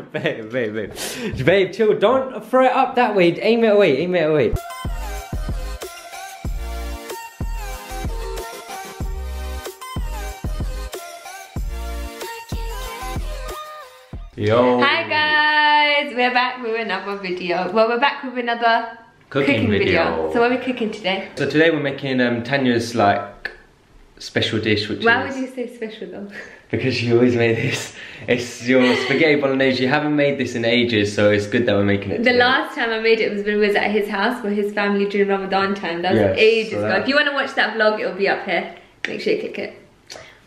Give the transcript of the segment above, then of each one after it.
babe, babe, babe. Babe, chill. Don't throw it up that way. Aim it away. Aim it away. Yo. Hi guys, we're back with another video. Well, we're back with another Cooking video. So what are we cooking today? So today we're making um, Tanya's like special dish, which Why is would you say special though? because she always made this. It's your spaghetti bolognese. You haven't made this in ages, so it's good that we're making it. The today. last time I made it was when we was at his house with his family during Ramadan time. That was Yes, ages so ago. If you want to watch that vlog, it'll be up here. Make sure you click it.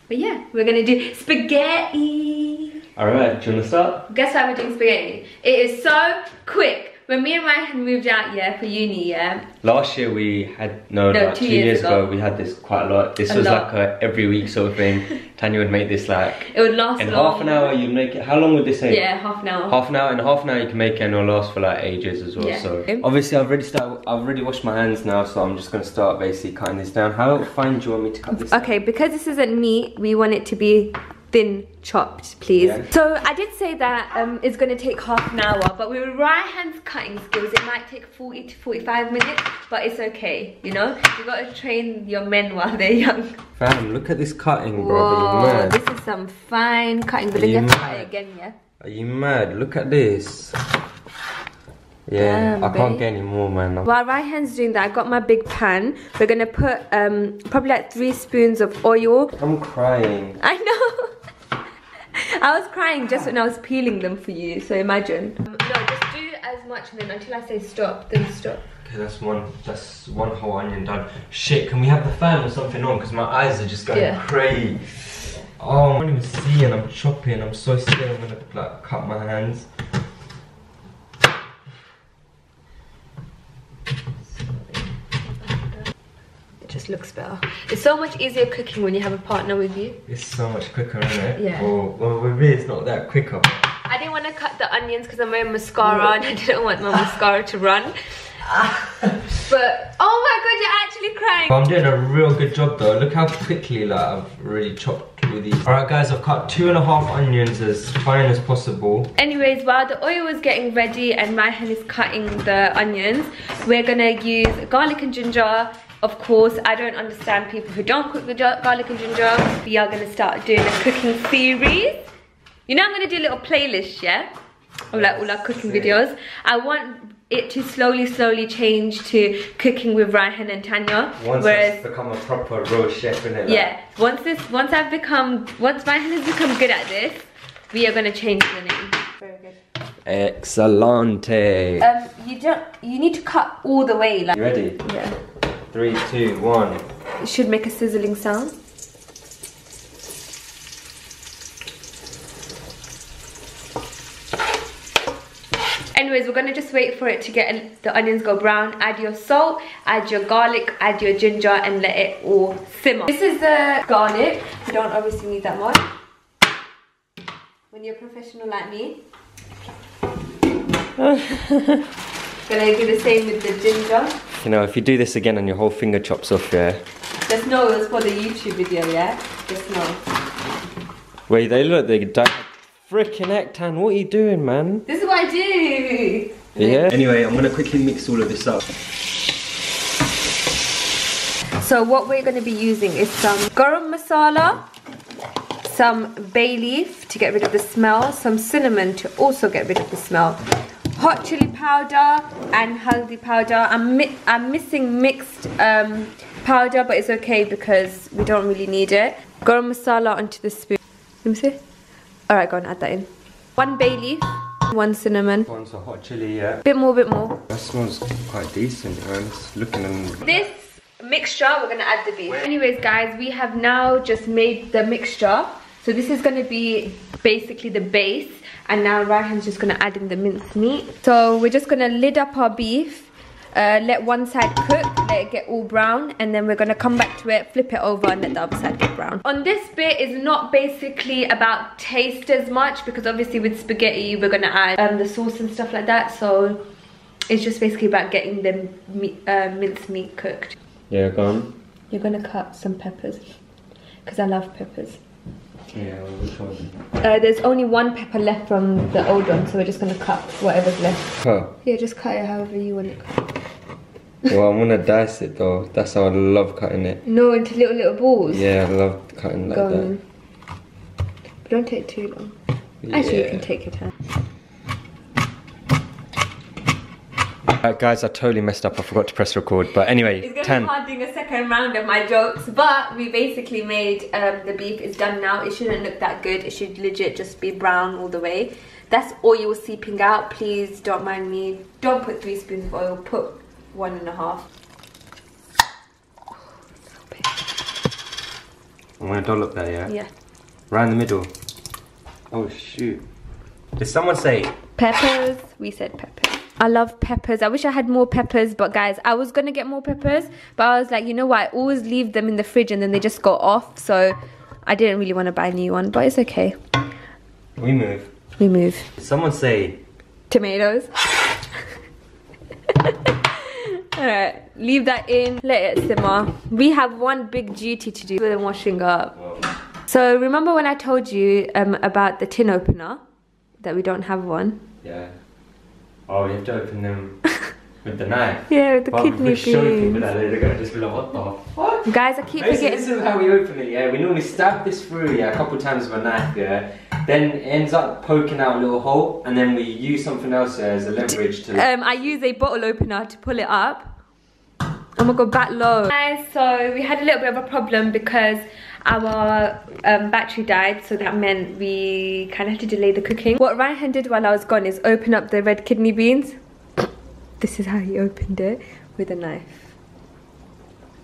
But yeah, we're gonna do spaghetti. All right, do you want to start? Guess why we're doing spaghetti? It is so quick. When me and Ryan moved out, yeah, for uni, yeah, Last year we had no, No, like two two, years years, ago. ago. we had this quite a lot. This A was lot. like a every week sort of thing. Tanya would make this like it would last in long. half an hour. You'd make it. How long would this take? Yeah, half an hour. Half an hour. In half an hour you can make it, and it'll last for like ages as well. Yeah. So obviously I've already started. I've already washed my hands now, so I'm just gonna start basically cutting this down. How fine do you want me to cut this? Okay, because this isn't meat, we want it to be thin chopped, please. Yeah. So I did say that um, it's going to take half an hour, but with Ryan's cutting skills, it might take 40 to 45 minutes, but it's okay, you know? You got to train your men while they're young. Fam, look at this cutting, bro. Whoa, this is some fine cutting, but then you you have to cut mad? it again, yeah? Are you mad? Look at this. Yeah, Damn, I can't babe. get any more, man. While Ryan's doing that, I got my big pan. We're going to put um, probably like three spoons of oil. I'm crying. I know. I was crying just when I was peeling them for you, so imagine. Um, no, just do as much and then until I say stop, then stop. Okay, that's one. That's one whole onion done. Shit, can we have the fan or something on? Because my eyes are just going Yeah. crazy. Oh, I can't even see, and I'm chopping. I'm so scared. I'm gonna like cut my hands. Just looks better. It's so much easier cooking when you have a partner with you. It's so much quicker, isn't it? Yeah. Well, well, with me, it's not that quicker. I didn't want to cut the onions because I'm wearing mascara and I didn't want my mascara to run. But, oh my god, you're actually crying. But I'm doing a real good job though. Look how quickly like I've really chopped all these. Alright guys, I've cut two and a half onions as fine as possible. Anyways, while the oil is getting ready and my hand is cutting the onions, we're gonna use garlic and ginger. Of course, I don't understand people who don't cook the garlic and ginger. We are gonna start doing a cooking series. You know I'm gonna do a little playlist, yeah? Of like all our cooking videos. I want it to slowly, slowly change to cooking with Ryan and Tanya. Once whereas I've become a proper real chef, innit? Like, yeah, once this, once I've become, once Ryan has become good at this, we are gonna change the name. Very good. Excellente. Um, you don't. You need to cut all the way. Like you ready? yeah, Three, two, one. it should make a sizzling sound. Anyways, we're gonna just wait for it to get the onions go brown. Add your salt, add your garlic, add your ginger, and let it all simmer. This is the garlic. You don't obviously need that much. When you're a professional like me. Gonna do the same with the ginger. You know, if you do this again and your whole finger chops off, yeah. Just know it was for the YouTube video, yeah? Just know. Wait, they look, they die. Freaking Ektan, what are you doing, man? This is what I do! Yeah. Anyway, I'm gonna quickly mix all of this up. So what we're going to be using is some garam masala, some bay leaf to get rid of the smell, some cinnamon to also get rid of the smell, hot chili powder and haldi powder. I'm, mi I'm missing mixed um, powder but it's okay because we don't really need it. Garam masala onto the spoon. Let me see. Alright, go and add that in. One bay leaf, one cinnamon. One's a hot chili, yeah. Bit more, bit more. That smells quite decent, man. It's looking and This mixture, we're gonna add the beef. Anyways, guys, we have now just made the mixture. So this is gonna be basically the base. And now Ryan's just gonna add in the minced meat. So we're just gonna lid up our beef. Uh, let one side cook, let it get all brown, and then we're gonna come back to it, flip it over, and let the other side get brown. On this bit is not basically about taste as much because obviously with spaghetti we're gonna add um, the sauce and stuff like that. So it's just basically about getting the meat, uh, minced meat cooked. Yeah, go on. You're gonna cut some peppers because I love peppers. Yeah, which one? Uh, there's only one pepper left from the old one, so we're just gonna cut whatever's left. Huh. Yeah, just cut it however you want it cut. Well, I'm gonna dice it though. That's how I love cutting it. No, into little little balls. Yeah, I love cutting like Go that. then. But don't take too long. Actually, you can take your time. Alright, guys, I totally messed up. I forgot to press record. But anyway, It's gonna 10. be hard doing a second round of my jokes, but we basically made um, the beef is done now. It shouldn't look that good. It should legit just be brown all the way. That's oil seeping out. Please don't mind me. Don't put three spoons of oil. Put one and a half. I'm gonna dollop that, yeah? Yeah. Right in the middle. Oh, shoot. Did someone say Peppers. We said peppers. I love peppers. I wish I had more peppers, but guys, I was gonna get more peppers, but I was like, you know what? I always leave them in the fridge and then they just go off. So I didn't really want to buy a new one, but it's okay. we move? We move. Someone say tomatoes. Alright, leave that in, let it simmer. We have one big duty to do with washing up. So remember when I told you um, about the tin opener? That we don't have one? Yeah. Oh, you have to open them with the knife. Yeah, with the But kidney we show people beans. that they're gonna just be like, what the fuck? Guys, I keep Basically, this forgetting. is how we open it, yeah. We normally stab this through, yeah, a couple times with a knife, yeah. Then it ends up poking out a little hole, and then we use something else yeah, as a leverage to. Um, I use a bottle opener to pull it up. I'm gonna go back low. Guys, so we had a little bit of a problem because our um, battery died, so that meant we kind of had to delay the cooking. What Ryan did while I was gone is open up the red kidney beans. This is how he opened it with a knife.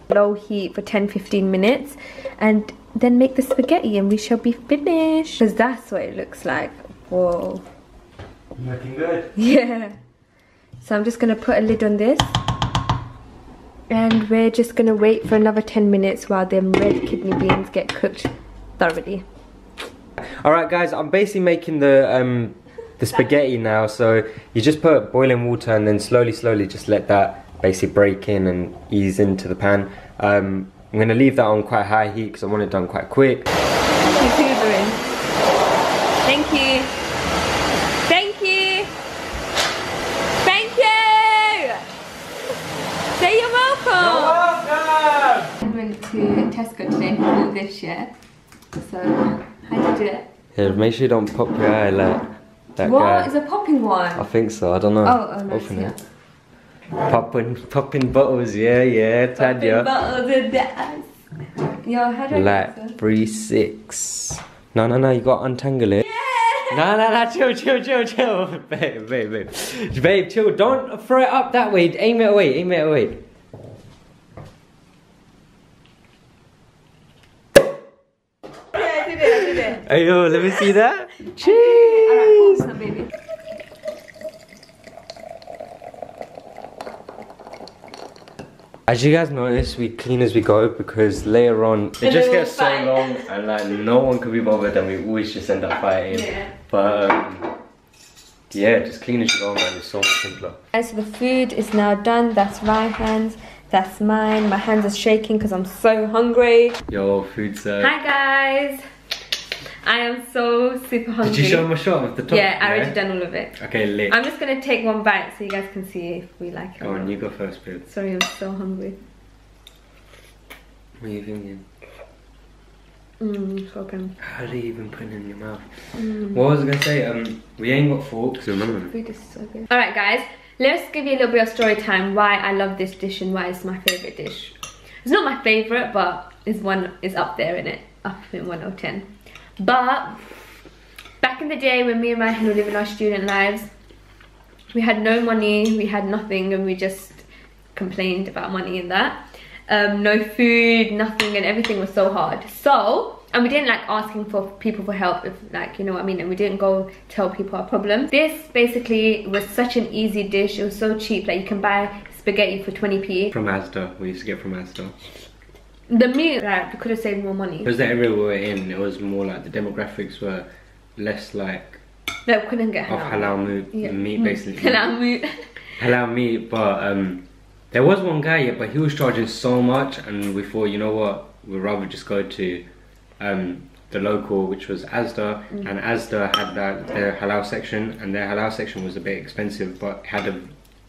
Low heat for 10-15 minutes and then make the spaghetti and we shall be finished. Because that's what it looks like. Whoa. Looking good. Yeah. So I'm just gonna put a lid on this. And we're just gonna wait for another 10 minutes while them red kidney beans get cooked thoroughly. All right, guys. I'm basically making the um the spaghetti now. So you just put boiling water and then slowly, slowly just let that basically break in and ease into the pan. Um, I'm gonna leave that on quite high heat because I want it done quite quick. Keep hoovering. Thank you. Thank you. Thank you. Say you're welcome. I went to Tesco today for all this, yeah. So, how'd you do it? Yeah, make sure you don't pop your eye like that What guy. is a popping one? I think so. I don't know. Oh, oh, nice, Open yeah. it. Popping, popping bottles. Yeah, yeah. Popping Tanya. bottles of that. Yo, how do I Like three six. No, no, no. You got to untangle it. Yeah. No, no, no, chill, chill, chill, chill. babe, babe, babe. Babe, chill. Don't throw it up that way. Aim it away, aim it away. Yeah, I did it, I did it. Hey, let me see that. Alright, Cheers. pause, baby. As you guys notice, we clean as we go because later on it And just gets so fight. long and like no one can be bothered and we always just end up fighting. Yeah. But um, yeah, just clean as you go, man. It's so much simpler. Guys, so the food is now done. That's my hands. That's mine. My hands are shaking because I'm so hungry. Yo, food served. Hi guys. I am so super hungry. Did you show my shot of the top? Yeah, I already done all of it. Okay, lit. I'm just gonna take one bite so you guys can see if we like it. Go or on, you go first, babe. Sorry, I'm so hungry. What are you thinking? Mmm, so good. How do you even put it in your mouth? Mm. What was I gonna say? Um, we ain't got forks. Remember? Food is so good. Alright guys, let's give you a little bit of story time why I love this dish and why it's my favourite dish. It's not my favourite, but it's one is up there in it. Up in 1 out of 10. But back in the day when me and Ryan were living our student lives, we had no money, we had nothing, and we just complained about money and that. Um, no food, nothing, and everything was so hard. So, and we didn't like asking for people for help, if like you know what I mean, and we didn't go tell people our problem. This basically was such an easy dish. It was so cheap, like you can buy spaghetti for 20p. From Asda. We used to get from Asda. The meat, like, we could have saved more money. Because the area we were in, it was more like the demographics were less like No, we couldn't get of halal. halal meat, Yeah. meat basically. Halal meat. halal meat, but um, there was one guy, yeah, but he was charging so much, and we thought, you know what, we'd rather just go to um, the local, which was Asda, Mm. and Asda had that their halal section, and their halal section was a bit expensive, but had a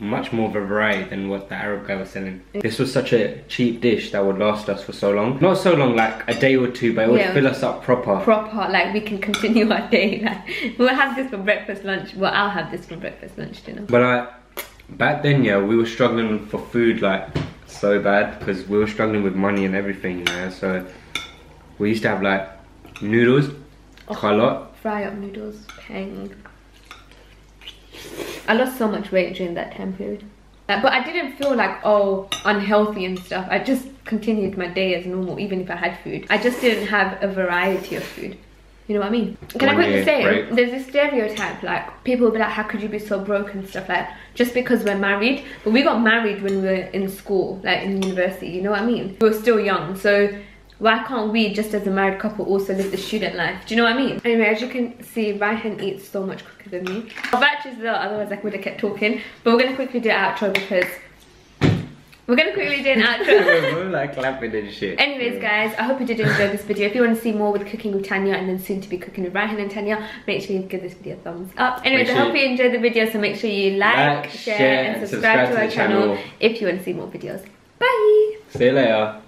much more of a variety than what the Arab guy was selling. This was such a cheap dish that would last us for so long. Not so long, like a day or two, but it would Yeah. fill us up proper. proper like we can continue our day like we'll have this for breakfast lunch well i'll have this for breakfast lunch dinner But like back then, yeah, we were struggling for food like so bad because we were struggling with money and everything, you know. So we used to have like noodles, oh, quite a lot. fry up noodles pang i lost so much weight during that time period uh, but i didn't feel like oh unhealthy and stuff i just continued my day as normal even if i had food i just didn't have a variety of food you know what I mean? Can I One quickly say, break. there's this stereotype, like, people will be like, how could you be so broke and stuff, like, just because we're married. But we got married when we were in school, like, in university, you know what I mean? We were still young, so why can't we, just as a married couple, also live the student life? Do you know what I mean? Anyway, as you can see, Ryan eats so much quicker than me. Our battery's low, otherwise I would have kept talking. But we're gonna quickly do an outro because we're gonna quickly do an outro. we were like clapping and shit. Anyways, guys, I hope you did enjoy this video. If you want to see more with cooking with Tanya and then soon to be cooking with Ryan and Tanya, make sure you give this video a thumbs up. Anyways, Make I hope you enjoyed the video, so make sure you like, Like, share, share, and and subscribe, subscribe to to our channel channel. if you want to see more videos. Bye! See you later.